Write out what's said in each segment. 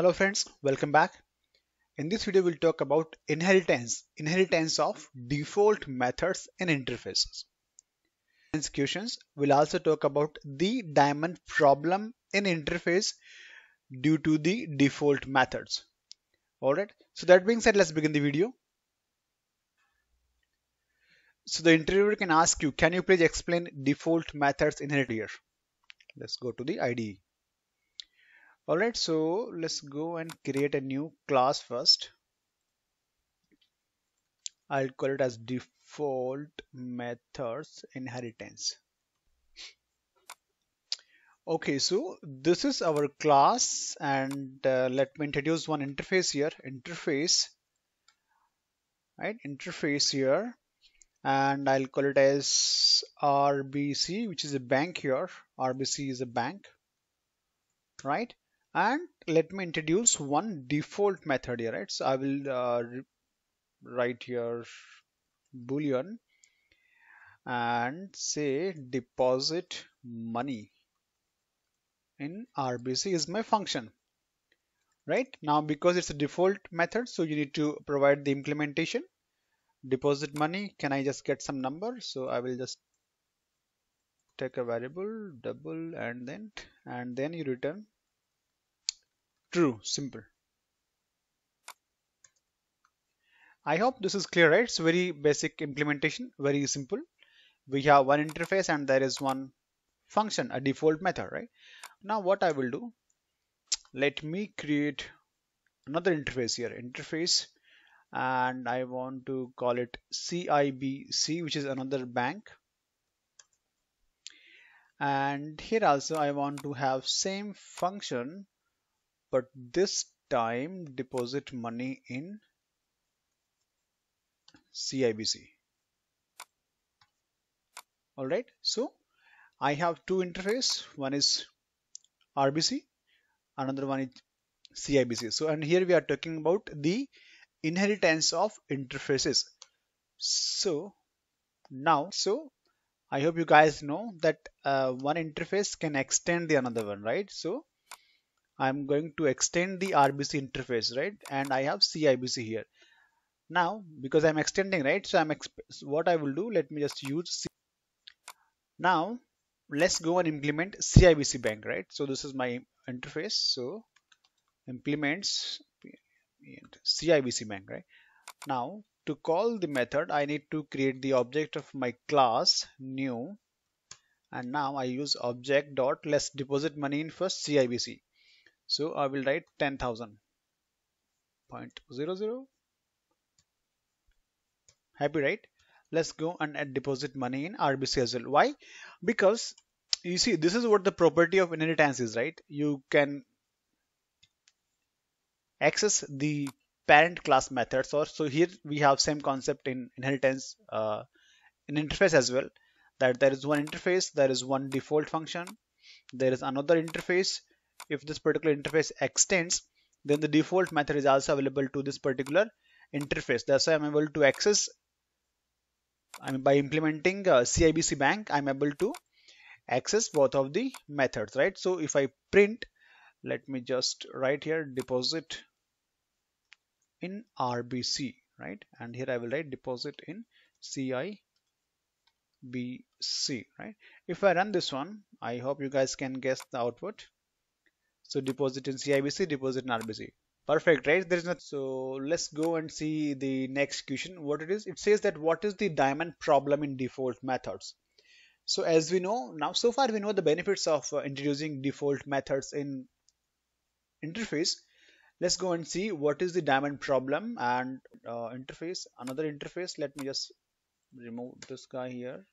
Hello friends, welcome back. In this video we'll talk about inheritance, inheritance of default methods and interfaces. In questions, we'll also talk about the diamond problem in interface due to the default methods. Alright, so that being said, let's begin the video. So the interviewer can ask you, can you please explain default methods inherited here? Let's go to the IDE. Alright, so let's go and create a new class first. I'll call it as default methods inheritance. Okay, so this is our class and uh, let me introduce one interface here. Interface, right? Interface here and I'll call it as RBC, which is a bank here. RBC is a bank, right? And let me introduce one default method here right? So i will uh, write here boolean and say deposit money in rbc is my function right? Now because it's a default method so you need to provide the implementation. Deposit money can i just get some number? So i will just take a variable double and then and then you return True, simple. I hope this is clear, right? It's very basic implementation, very simple. We have one interface and there is one function, a default method, right? Now what I will do, let me create another interface here, interface, and I want to call it CIBC, which is another bank. And here also I want to have same function but this time deposit money in CIBC. Alright, so I have two interface. One is RBC, another one is CIBC. So, and here we are talking about the inheritance of interfaces. So, now, so I hope you guys know that uh, one interface can extend the another one, right? So, I'm going to extend the RBC interface, right? And I have CIBC here. Now, because I'm extending, right? So I'm what I will do, let me just use C now let's go and implement CIBC bank, right? So this is my interface. So implements CIBC bank, right? Now to call the method, I need to create the object of my class new and now I use object dot let's deposit money in first CIBC so I will write 10,000 point zero zero. Happy right? Let's go and add deposit money in RBC as well. Why? Because you see this is what the property of inheritance is right? You can access the parent class methods or so here we have same concept in inheritance uh, in interface as well that there is one interface there is one default function there is another interface if this particular interface extends then the default method is also available to this particular interface. That's why i'm able to access I mean by implementing uh, CIBC bank I'm able to access both of the methods right? So if I print let me just write here deposit in RBC right? And here I will write deposit in CIBC right? If I run this one I hope you guys can guess the output so deposit in CIBC, deposit in RBC. Perfect, right? There is not. So let's go and see the next question. What it is? It says that what is the diamond problem in default methods? So as we know now, so far we know the benefits of uh, introducing default methods in interface. Let's go and see what is the diamond problem and uh, interface. Another interface. Let me just remove this guy here,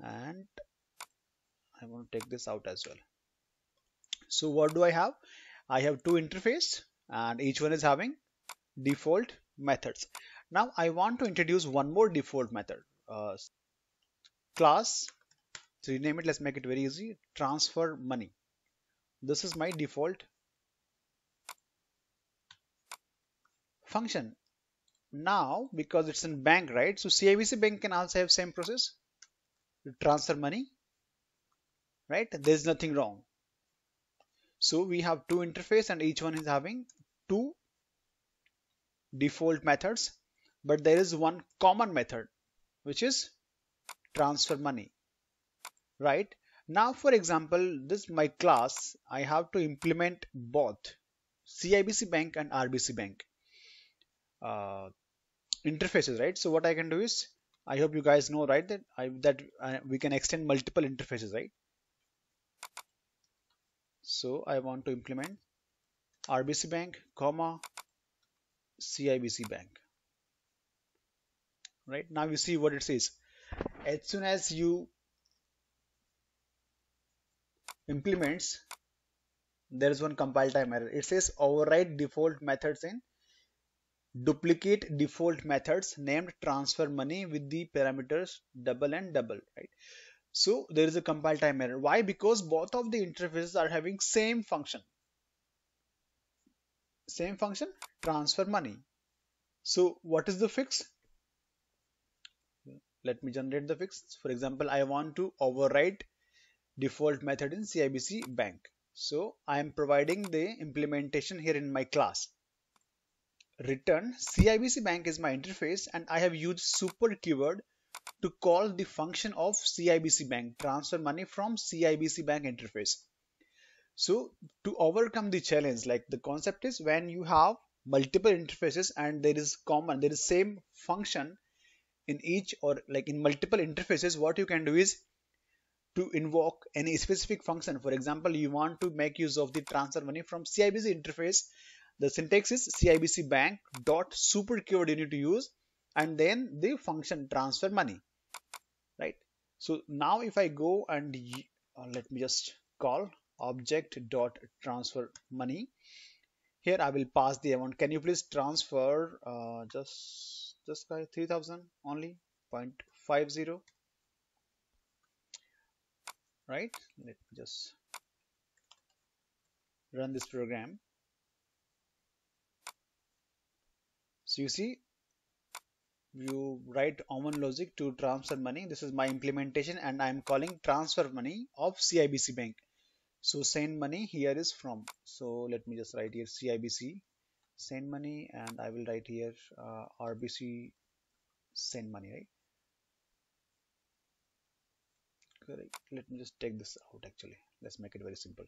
and I want to take this out as well. So what do I have? I have two interface and each one is having default methods. Now I want to introduce one more default method. Uh, class, so rename it, let's make it very easy. Transfer money. This is my default function. Now, because it's in bank, right? So CIBC bank can also have same process. Transfer money, right? There's nothing wrong so we have two interface and each one is having two default methods. But there is one common method which is transfer money right? Now for example this my class I have to implement both CIBC bank and RBC bank uh, interfaces right? So what I can do is I hope you guys know right that I that uh, we can extend multiple interfaces right so I want to implement RBC bank comma CIBC bank. Right? Now you see what it says. As soon as you implements there is one compile time error it says override default methods in duplicate default methods named transfer money with the parameters double and double right so there is a compile time error. Why? Because both of the interfaces are having same function. Same function transfer money. So what is the fix? Let me generate the fix. For example I want to override default method in CIBC bank. So I am providing the implementation here in my class. Return CIBC bank is my interface and I have used super keyword to call the function of CIBC bank transfer money from CIBC bank interface. So to overcome the challenge like the concept is when you have multiple interfaces and there is common there is same function in each or like in multiple interfaces what you can do is to invoke any specific function. For example you want to make use of the transfer money from CIBC interface. The syntax is CIBC bank dot super keyword you need to use and then the function transfer money right? So now if I go and uh, let me just call object dot transfer money. Here I will pass the amount. Can you please transfer uh, just just by 3000 only? 0.50 right? Let me just run this program. So you see you write Omen logic to transfer money. This is my implementation and I am calling transfer money of CIBC bank. So send money here is from. So let me just write here CIBC send money and I will write here uh, RBC send money right? Correct. Let me just take this out actually. Let's make it very simple.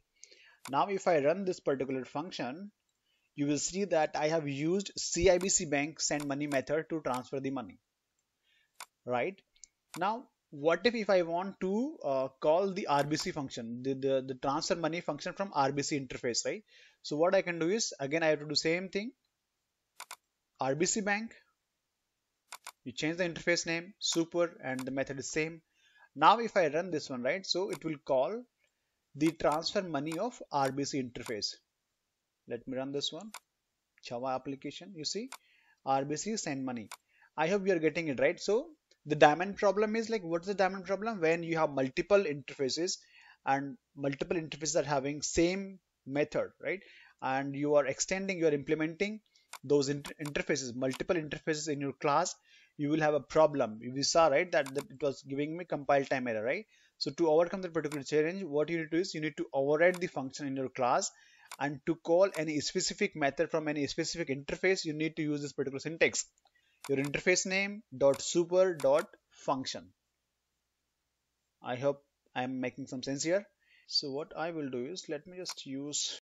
Now if I run this particular function you will see that I have used CIBC bank send money method to transfer the money. Right? Now what if if I want to uh, call the RBC function the, the the transfer money function from RBC interface right? So what I can do is again I have to do same thing. RBC bank you change the interface name super and the method is same. Now if I run this one right so it will call the transfer money of RBC interface let me run this one. Java application you see RBC send money. I hope you are getting it right. So the diamond problem is like what's the diamond problem? When you have multiple interfaces and multiple interfaces are having same method right? And you are extending you are implementing those inter interfaces multiple interfaces in your class you will have a problem. We saw right that, that it was giving me compile time error right? So to overcome that particular challenge what you need to do is you need to override the function in your class and to call any specific method from any specific interface you need to use this particular syntax. Your interface name dot super dot function. I hope i'm making some sense here. So what i will do is let me just use